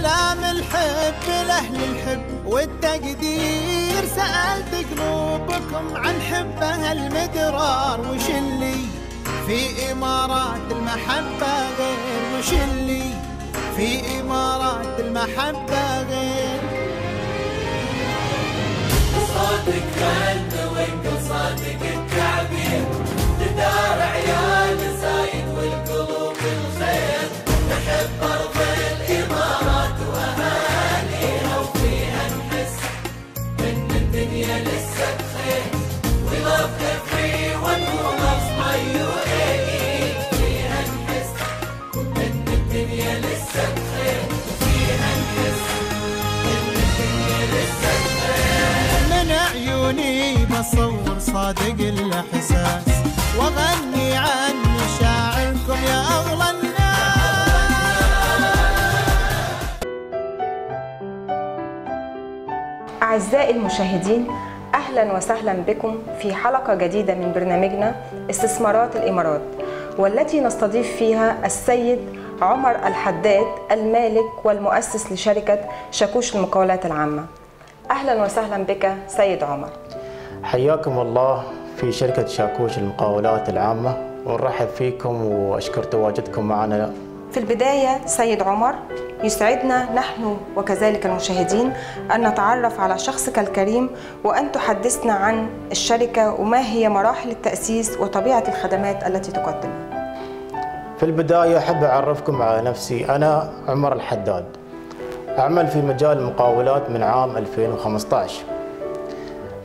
سلام الحب لأهل الحب والتقدير. سألت قلوبكم عن حبها المدرار وش اللي في إمارات المحبة غير؟ وش اللي في إمارات المحبة غير؟ صوتك غنى صادق الإحساس. واغني عن مشاعركم يا أغلى الناس. أعزائي المشاهدين أهلا وسهلا بكم في حلقة جديدة من برنامجنا استثمارات الإمارات والتي نستضيف فيها السيد عمر الحداد المالك والمؤسس لشركة شاكوش المقاولات العامة. أهلا وسهلا بك سيد عمر. حياكم الله في شركة شاكوش المقاولات العامة ونرحب فيكم وأشكر تواجدكم معنا. في البداية سيد عمر يسعدنا نحن وكذلك المشاهدين أن نتعرف على شخصك الكريم وأن تحدثنا عن الشركة وما هي مراحل التأسيس وطبيعة الخدمات التي تقدمها. في البداية أحب أعرفكم على نفسي. أنا عمر الحداد. أعمل في مجال المقاولات من عام 2015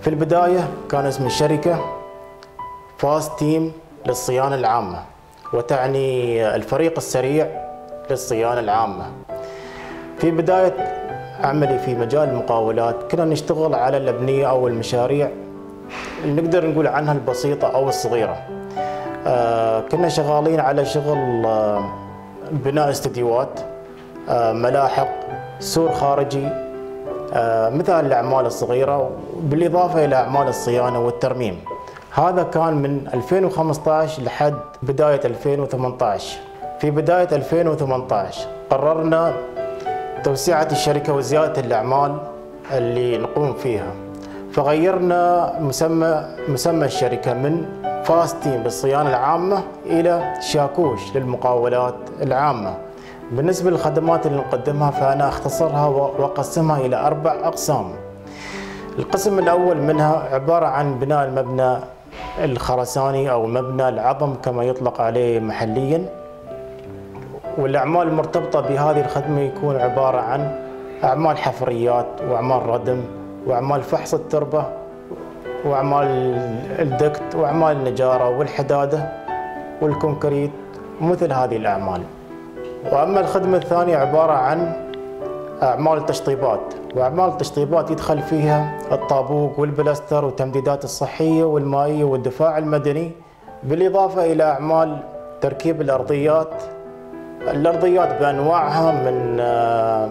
في البداية كان اسم الشركة فاست تيم للصيانة العامة وتعني الفريق السريع للصيانة العامة. في بداية عملي في مجال المقاولات كنا نشتغل على الأبنية أو المشاريع اللي نقدر نقول عنها البسيطة أو الصغيرة. آه، كنا شغالين على شغل آه، بناء استديوهات آه، ملاحق سور خارجي آه، مثل الأعمال الصغيرة بالإضافة إلى أعمال الصيانة والترميم. هذا كان من 2015 لحد بداية 2018 في بداية 2018 قررنا توسعة الشركة وزيادة الأعمال اللي نقوم فيها. فغيرنا مسمى مسمى الشركة من فاست تيم للصيانة العامة إلى شاكوش للمقاولات العامة. بالنسبة للخدمات اللي نقدمها فأنا أختصرها وأقسمها إلى أربع أقسام. القسم الأول منها عبارة عن بناء المبنى الخرساني أو مبنى العظم كما يطلق عليه محلياً. والأعمال المرتبطة بهذه الخدمة يكون عبارة عن أعمال حفريات وأعمال ردم وأعمال فحص التربة وأعمال ال duct وأعمال النجارة والحدادة وال concrete ومثل هذه الأعمال. وأما الخدمة الثانية عبارة عن أعمال التشطيبات وأعمال التشطيبات يدخل فيها الطابوق والبلاستر والتمديدات الصحية والمائية والدفاع المدني بالإضافة إلى أعمال تركيب الأرضيات. الأرضيات بأنواعها من آه،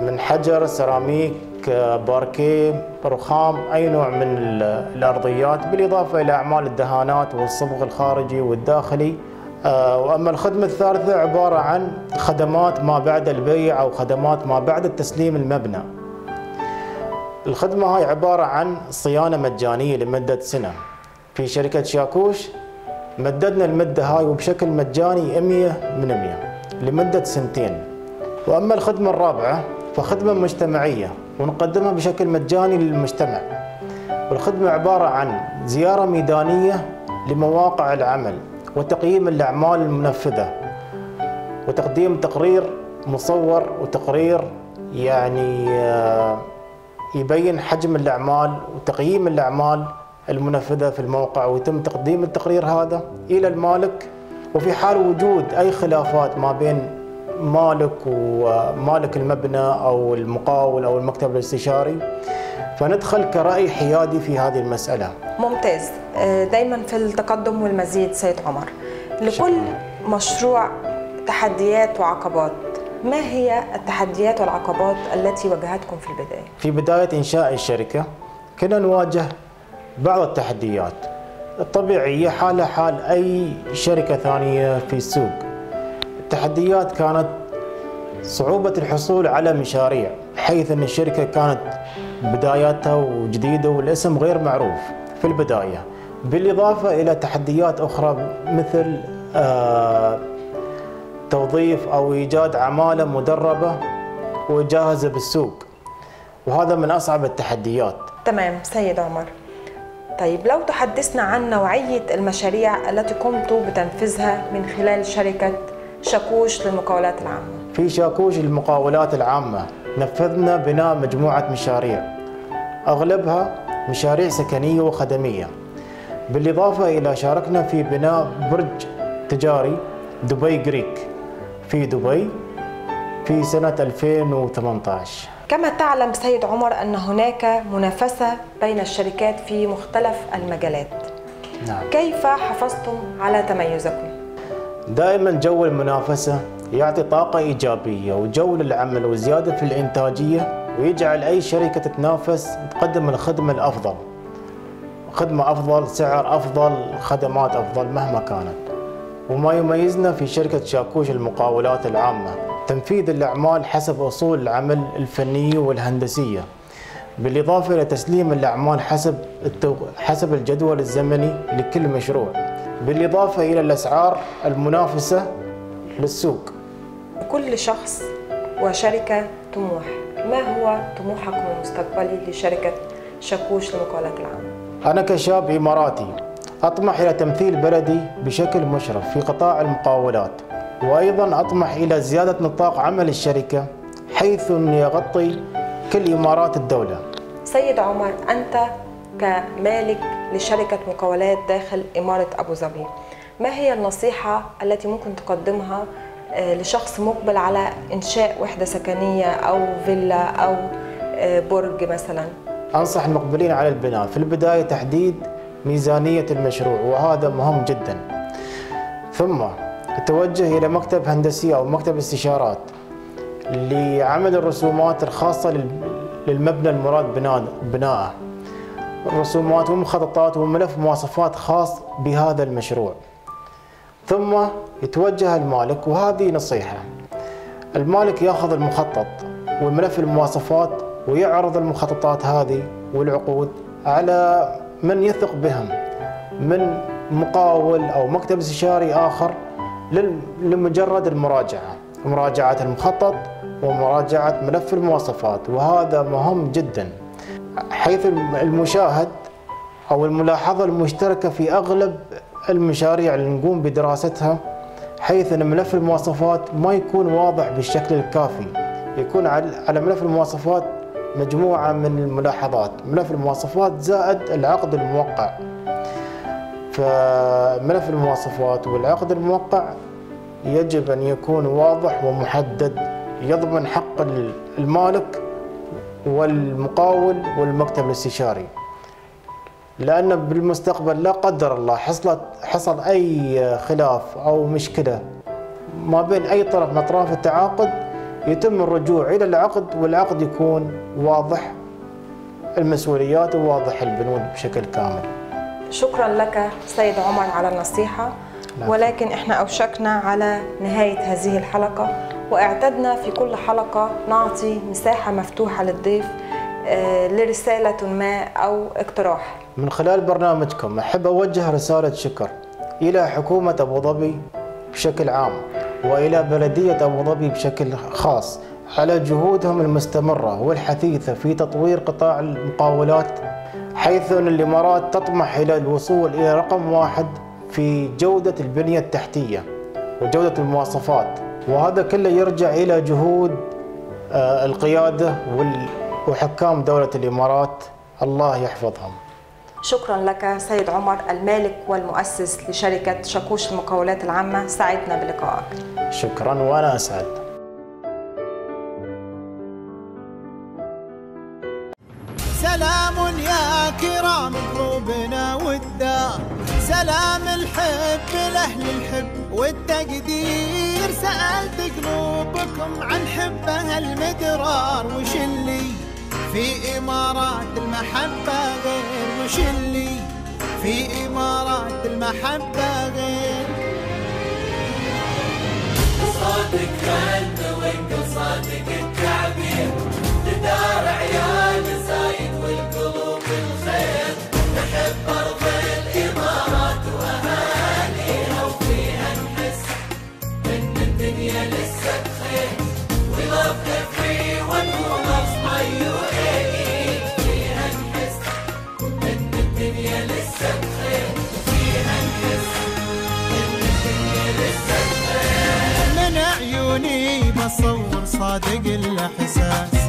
من حجر سيراميك آه، باركيه رخام أي نوع من ال- الأرضيات بالإضافة إلى أعمال الدهانات والصبغ الخارجي والداخلي. آه، وأما الخدمة الثالثة عبارة عن خدمات ما بعد البيع أو خدمات ما بعد التسليم المبنى. الخدمة هاي عبارة عن صيانة مجانية لمدة سنة. في شركة شاكوش مددنا المدة هاي وبشكل مجاني 100 من 100 لمدة سنتين. وأما الخدمة الرابعة فخدمة مجتمعية ونقدمها بشكل مجاني للمجتمع. والخدمة عبارة عن زيارة ميدانية لمواقع العمل. وتقييم الأعمال المنفذة وتقديم تقرير مصور وتقرير يعني آه، يبين حجم الأعمال وتقييم الأعمال المنفذة في الموقع ويتم تقديم التقرير هذا إلى المالك. وفي حال وجود أي خلافات ما بين مالك ومالك المبنى أو المقاول أو المكتب الاستشاري فندخل كرأي حيادي في هذه المسألة. ممتاز. آه، دايما في التقدم والمزيد سيد عمر. لكل مشروع تحديات وعقبات ما هي التحديات والعقبات التي واجهتكم في البداية؟ في بداية إنشاء الشركة كنا نواجه بعض التحديات. الطبيعية حالها حال أي شركة ثانية في السوق. التحديات كانت صعوبة الحصول على مشاريع. حيث أن الشركة كانت بداياتها وجديدة والاسم غير معروف في البداية. بالإضافة إلى تحديات أخرى مثل آه توظيف أو إيجاد عمالة مدربة وجاهزة بالسوق. وهذا من أصعب التحديات. تمام سيد عمر. طيب لو تحدثنا عن نوعية المشاريع التي قمتوا بتنفيذها من خلال شركة شاكوش للمقاولات العامة. في شاكوش المقاولات العامة. نفذنا بناء مجموعة مشاريع. أغلبها مشاريع سكنية وخدمية. بالإضافة إلى شاركنا في بناء برج تجاري دبي جريك في دبي في سنة 2018 كما تعلم سيد عمر أن هناك منافسة بين الشركات في مختلف المجالات. نعم. كيف حافظتم على تميزكم؟ دائما جو المنافسة يعطي طاقة إيجابية وجو للعمل وزيادة في الإنتاجية ويجعل أي شركة تتنافس تقدم الخدمة الأفضل خدمة أفضل سعر أفضل خدمات أفضل مهما كانت وما يميزنا في شركة شاكوش المقاولات العامة تنفيذ الأعمال حسب أصول العمل الفنية والهندسية بالإضافة إلى تسليم الأعمال حسب. حسب الجدول الزمني لكل مشروع بالإضافة إلى الأسعار المنافسة للسوق كل شخص وشركة طموح ما هو طموحكم المستقبلي لشركة شاكوش للمقاولات العامة؟ أنا كشاب إماراتي أطمح إلى تمثيل بلدي بشكل مشرف في قطاع المقاولات وأيضا أطمح إلى زيادة نطاق عمل الشركة حيث أن يغطي كل إمارات الدولة سيد عمر أنت كمالك لشركة مقاولات داخل إمارة أبو ظبي ما هي النصيحة التي ممكن تقدمها لشخص مقبل على إنشاء وحدة سكنية أو فيلا أو آه، برج مثلا. أنصح المقبلين على البناء. في البداية تحديد ميزانية المشروع وهذا مهم جدا. ثم التوجه إلى مكتب هندسي أو مكتب استشارات لعمل الرسومات الخاصة لل- للمبنى المراد بناء بناءه. الرسومات ومخططات وملف مواصفات خاص بهذا المشروع. ثم يتوجه المالك وهذه نصيحة. المالك يأخذ المخطط والملف المواصفات ويعرض المخططات هذه والعقود على من يثق بهم من مقاول أو مكتب استشاري لل- لمجرد المراجعة. مراجعة المخطط ومراجعة ملف المواصفات وهذا مهم جدا. حيث المشاهد أو الملاحظة المشتركة في أغلب المشاريع اللي نقوم بدراستها حيث إن ملف المواصفات ما يكون واضح بالشكل الكافي. يكون على ملف المواصفات مجموعة من الملاحظات. ملف المواصفات زائد العقد الموقع. فملف المواصفات والعقد الموقع يجب أن يكون واضح ومحدد. يضمن حق المالك والمقاول والمكتب الاستشاري. لأن بالمستقبل لا قدر الله حصلت حصل أي خلاف أو مشكلة ما بين أي طرف من أطراف التعاقد يتم الرجوع إلى العقد والعقد يكون واضح المسؤوليات وواضح البنود بشكل كامل شكرا لك سيد عمر على النصيحة لا. ولكن إحنا أوشكنا على نهاية هذه الحلقة وأعتدنا في كل حلقة نعطي مساحة مفتوحة للضيف آه، لرسالة ما أو اقتراح من خلال برنامجكم أحب أوجه رسالة شكر إلى حكومة أبو ظبي بشكل عام وإلى بلدية أبو ظبي بشكل خاص على جهودهم المستمرة والحثيثة في تطوير قطاع المقاولات حيث أن الإمارات تطمح إلى الوصول إلى رقم واحد في جودة البنية التحتية وجودة المواصفات. وهذا كله يرجع إلى جهود آه، القيادة وحكام دولة الإمارات. الله يحفظهم. شكرا لك سيد عمر المالك والمؤسس لشركة شاكوش المقاولات العامة. سعدنا بلقائك. شكرا وأنا أسعد. سلام يا كرام قلوبنا ودا. سلام الحب لأهل الحب والتقدير. سألت قلوبكم عن حبها المدرار. وش اللي في إمارات المحبة غير وش اللي؟ في إمارات المحبة غير. صوتك كان صادق الاحساس